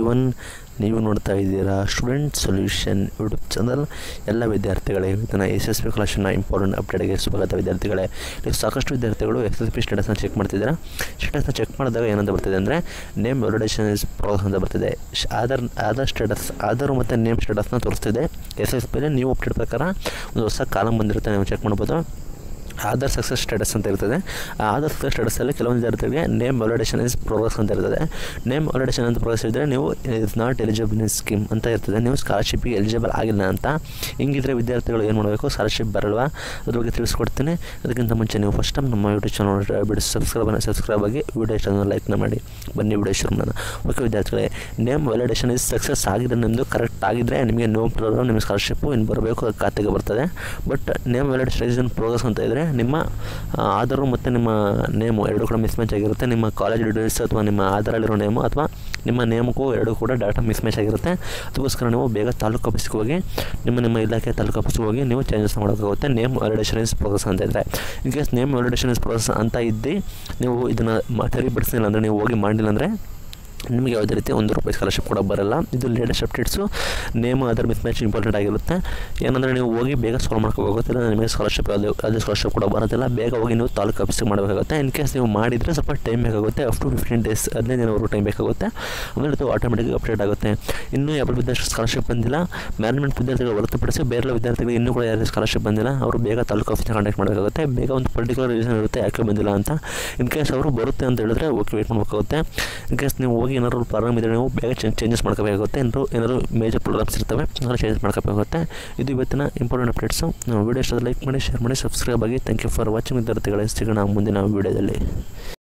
ಇವನ್ ನೀವು ನೋಡ್ತಾ ಇದ್ದೀರಾ ಸ್ಟೂಡೆಂಟ್ ಸೊಲ್ಯೂಷನ್ ಯೂಟ್ಯೂಬ್ ಚಾನಲ್ ಎಲ್ಲ ವಿದ್ಯಾರ್ಥಿಗಳಿಗೆ ಇದನ್ನು ಎಸ್ ಎಸ್ ಪಿ ಕ್ಲಾಸಿನ ಇಂಪಾರ್ಟೆಂಟ್ ಅಪ್ಡೇಟ್ಗೆ ಸ್ವಾಗತ ವಿದ್ಯಾರ್ಥಿಗಳೇ. ನೀವು ಸಾಕಷ್ಟು ವಿದ್ಯಾರ್ಥಿಗಳು ಎಸ್ ಎಸ್ ಪಿ ಸ್ಟೇಟಸ್ನ ಚೆಕ್ ಮಾಡ್ತಿದ್ದೀರಾ? ಸ್ಟೇಟಸ್ನ ಚೆಕ್ ಮಾಡಿದಾಗ ಏನಂತ ಬರ್ತಿದೆ ಅಂದರೆ ನೇಮ್ ವ್ಯಾಲಿಡೇಷನ್ ಇಸ್ ಪ್ರೋಸೆಸ್ ಅಂತ ಬರ್ತಿದೆ. ಆಧಾರ್ ಆಧಾರ್ ಸ್ಟೇಟಸ್ ಆಧಾರ್ ಮತ್ತು ನೇಮ್ ಸ್ಟೇಟಸ್ನ ತೋರಿಸ್ತಿದೆ. ಎಸ್ ಎಸ್ ಪಿಲಿ ನೀವು ಅಪ್ಡೇಟ್ ಪ್ರಕಾರ ಒಂದು ಹೊಸ ಕಾಲಂ ಬಂದಿರುತ್ತೆ, ನೀವು ಚೆಕ್ ಮಾಡ್ಬೋದು. ಆಧಾರ್ ಸಕ್ಸಸ್ ಸ್ಟೇಟಸ್ ಅಂತ ಇರ್ತದೆ. ಆಧಾರ್ ಸಕ್ಸಸ್ ಸ್ಟೇಟಸಲ್ಲಿ ಕೆಲವೊಂದು ವಿದ್ಯಾರ್ಥಿಗಳಿಗೆ ನೇಮ್ ವ್ಯಾಲಿಡೇಷನ್ ಇಸ್ ಪ್ರೋಗ್ರೆಸ್ ಅಂತ ಇರ್ತದೆ. ನೇಮ್ ವ್ಯಾಲಿಡೇಷನ್ ಅಂತ ಪ್ರೋಗ್ರೆಸ್ ಇದ್ದರೆ ನೀವು is not eligible in scheme ಅಂತ ಇರ್ತದೆ. ನೀವು ಸ್ಕಾಲರ್ಶಿಪ್ಗೆ ಎಲಿಜಿಬಲ್ ಆಗಿಲ್ಲ ಅಂತ. ಹಿಂಗಿದ್ರೆ ವಿದ್ಯಾರ್ಥಿಗಳು ಏನು ಮಾಡಬೇಕು? ಸ್ಕಾಲರ್ಶಿಪ್ ಬರಲ್ವಾ? ಅದ್ರ ಬಗ್ಗೆ ತಿಳಿಸ್ಕೊಡ್ತೀನಿ. ಅದಕ್ಕಿಂತ ಮುಂಚೆ ನೀವು ಫಸ್ಟ್ ಟೈಮ್ ನಮ್ಮ ಯೂಟ್ಯೂಬ್ ಚಾನಲ್ ಬಿಡಿ ಸಬ್ಸ್ಕ್ರೈಬ್ ಸಬ್ಸ್ಕ್ರೈಬ್ ಆಗಿ ವಿಡಿಯೋ ಚಾನಲ್ ಲೈಕ್ನ ಮಾಡಿ. ಬನ್ನಿ ವಿಡಿಯೋ ಶುರು ಮಾಡೋಣ. ಓಕೆ ವಿದ್ಯಾರ್ಥಿಗಳೇ ನೇಮ್ ವ್ಯಾಲಿಡೇಷನ್ ಇಸ್ ಸಕ್ಸಸ್ ಆಗಿದೆ ನಿಮ್ಮದು ಕರೆಕ್ಟ್ ಆಗಿದ್ದರೆ ನಿಮಗೆ ನೋ ಪ್ರಾಬ್ಲಮ್ ನಿಮ್ಮ ಸ್ಕಾಲರ್ಶಿಪ್ಪು ಇನ್ನು ಬರಬೇಕು ಖಾತೆಗೆ ಬರ್ತದೆ. ಬಟ್ ನೇಮ್ ವ್ಯಾಲಿಡೇಷನ್ ಪ್ರೋಗ್ರೆಸ್ ಅಂತ ಇದ್ದರೆ ನಿಮ್ಮ ಆಧಾರು ಮತ್ತು ನಿಮ್ಮ ನೇಮು ಎರಡು ಕೂಡ ಮಿಸ್ ಮ್ಯಾಚ್ ಆಗಿರುತ್ತೆ. ನಿಮ್ಮ ಕಾಲೇಜ್ ಡೀಟೇಲ್ಸ್ ಅಥವಾ ನಿಮ್ಮ ಆಧಾರಲ್ಲಿರೋ ನೇಮು ಅಥವಾ ನಿಮ್ಮ ನೇಮಕ್ಕೂ ಎರಡು ಕೂಡ ಡಾಟಾ ಮಿಸ್ ಮ್ಯಾಚ್ ಆಗಿರುತ್ತೆ. ಅದಕ್ಕೋಸ್ಕರ ನೀವು ಬೇಗ ತಾಲೂಕು ಆಫೀಸ್ಗೆ ಹೋಗಿ, ನಿಮ್ಮ ನಿಮ್ಮ ಇಲಾಖೆ ತಾಲೂಕು ಆಫೀಸ್ಗೆ ಹೋಗಿ ನೀವು ಚೇಂಜಸ್ ಮಾಡೋಕ್ಕಾಗುತ್ತೆ ನೇಮ್ ವ್ಯಾಲಿಡೇಷನ್ ಪ್ರೊಸೆಸ್ ಅಂತ ಇದ್ದರೆ in case name validation process process ಅಂತ ಇದ್ದು, ನೀವು ಇದನ್ನು ಸರಿಪಡಿಸಿಲ್ಲ ಅಂದರೆ, ನೀವು ಹೋಗಿ ಮಾಡಿಲ್ಲ ಅಂದರೆ ನಿಮಗೆ ಯಾವುದೇ ರೀತಿ ಒಂದು ರೂಪಾಯಿ ಸ್ಕಾಲರ್ಶಿಪ್ ಕೂಡ ಬರಲ್ಲ. ಇದು ಲೇಟೆಸ್ಟ್ ಅಪ್ಡೇಟ್ಸು ನೇಮ್ ಅದರ ಮಿಸ್ ಮ್ಯಾಚ್ ಇಂಪಾರ್ಟೆಂಟ್ ಆಗಿರುತ್ತೆ. ಏನಂದರೆ ನೀವು ಹೋಗಿ ಬೇಗ ಸಾಲ್ವ್ ಮಾಡ್ಕೋಬೇಕಾಗುತ್ತೆ ನಿಮಗೆ ಸ್ಕಾಲರ್ಶಿಪ್ ಯಾವುದೇ ಸ್ಕಾಲರ್ಶಿಪ್ ಕೂಡ ಬರೋದಿಲ್ಲ. ಬೇಗ ಹೋಗಿ ನೀವು ತಾಲೂಕು ಆಫೀಸಿಗೆ ಮಾಡಬೇಕಾಗುತ್ತೆ. ಇನ್ ಕೇಸ್ ನೀವು ಮಾಡಿದರೆ ಸ್ವಲ್ಪ ಟೈಮ್ ಬೇಕಾಗುತ್ತೆ. ಅಪ್ ಟು ಫಿಫ್ಟೀನ್ ಡೇಸ್ ಹದಿನೈದು ದಿನವರೆಗೂ ಟೈಮ್ ಬೇಕಾಗುತ್ತೆ. ಆಮೇಲೆ ಅದು ಆಟೋಮೆಟಿಕ್ ಅಪ್ಡೇಟ್ ಆಗುತ್ತೆ. ಇನ್ನೂ ಯಾವ ವಿದ್ಯಾರ್ಥಿ ಸ್ಕಾಲರ್ಶಿಪ್ ಬಂದಿಲ್ಲ. ಮ್ಯಾನೇಜ್ಮೆಂಟ್ ವಿದ್ಯಾರ್ಥಿಗಳು ಹೊರತುಪಡಿಸಿ ಬೇರೆ ವಿದ್ಯಾರ್ಥಿಗಳು ಇನ್ನೂ ಕೂಡ ಯಾರು ಸ್ಕಾಲರ್ಶಿಪ್ ಬಂದಿಲ್ಲ. ಅವರು ಬೇಗ ತಾಲೂಕು ಆಫೀಸಿಗೆ ಕಾಂಟ್ಯಾಕ್ಟ್ ಮಾಡಬೇಕಾಗುತ್ತೆ. ಬೇಗ ಒಂದು ಪರ್ಟಿಕ್ಯುಲರ್ ರೀಸನ್ ಇರುತ್ತೆ ಯಾಕೆ ಬಂದಿಲ್ಲ ಅಂತ. ಇನ್ ಕೇಸ್ ಅವರು ಬರುತ್ತೆ ಅಂತ ಹೇಳಿದ್ರೆ ಓಕೆ ವೇಟ್ ಮಾಡಬೇಕಾಗುತ್ತೆ. ಇನ್ ಕೇಸ್ ನೀವು ಹೋಗಿ ಏನಾದ್ರು ಪ್ರಾಬ್ಲಮ್ ಇದ್ದರೆ ನೀವು ಬೇಗ ಚೇಂಜಸ್ ಮಾಡ್ಕೋಬೇಕಾಗುತ್ತೆ. ಏನಾದ್ರು ಏನಾದ್ರು ಮೇಜರ್ ಪ್ರಾಬ್ಲಮ್ಸ್ ಇರ್ತವೆ ಅದನ್ನು ಚೇಂಜಸ್ ಮಾಡ್ಕೋಬೇಕಾಗುತ್ತೆ. ಇದು ಇವತ್ತಿನ ಇಂಪಾರ್ಟೆಂಟ್ ಅಪ್ಡೇಟ್ಸು ವಿಡಿಯೋ ಇಷ್ಟ ಲೈಕ್ ಮಾಡಿ ಶೇರ್ ಮಾಡಿ ಸಬ್ಸ್ಕ್ರೈಬ್ ಆಗಿ. ಥ್ಯಾಂಕ್ ಯು ಫಾರ್ ವಾಚಿಂಗ್ ವಿದ್ಯಾರ್ಥಿಗಳೇ, ಸಿಗೋಣ ಮುಂದಿನ ವೀಡಿಯೋದಲ್ಲಿ